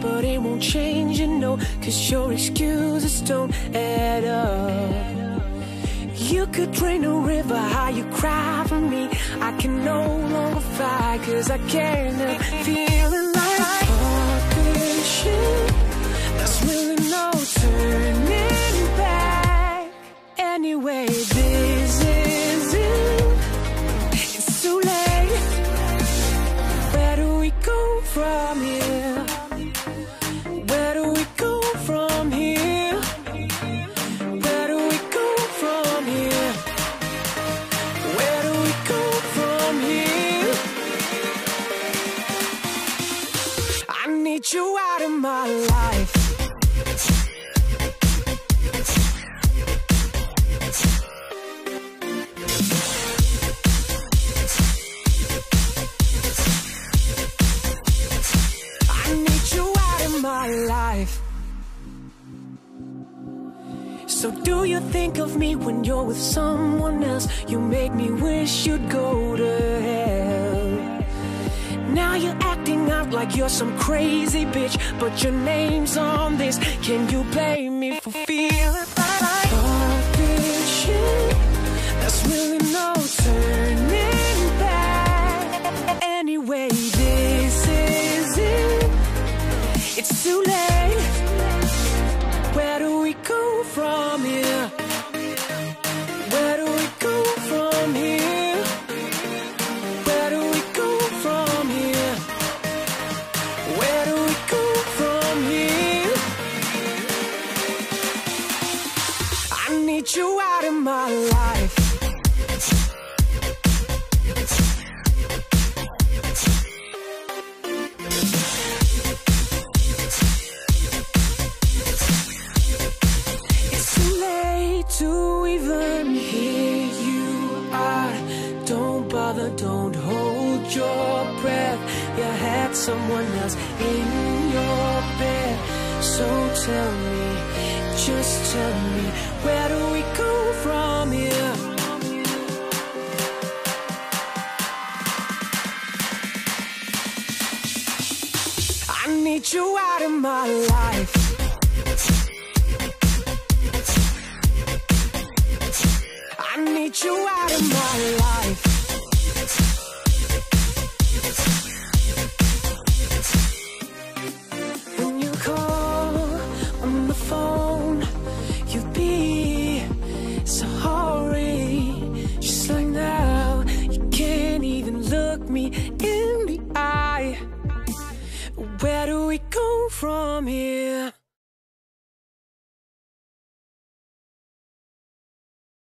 but it won't change, you know, cause your excuses don't add up. You could drain a river, how you cry for me. I can no longer fight, cause I can't help feeling like shit. There's really no turning back. Anyway, this is it. It's too late. Where do we go from here? Life. So do you think of me when you're with someone else? You make me wish you'd go to hell. Now you're acting out like you're some crazy bitch, but your name's on this. Can you blame me for feeling You out of my life. It's too late to even hear you out. Don't bother, don't hold your breath. You had someone else in your bed. So tell me, just tell me, where do we go from here? I need you out of my life. I need you out of my life. From here?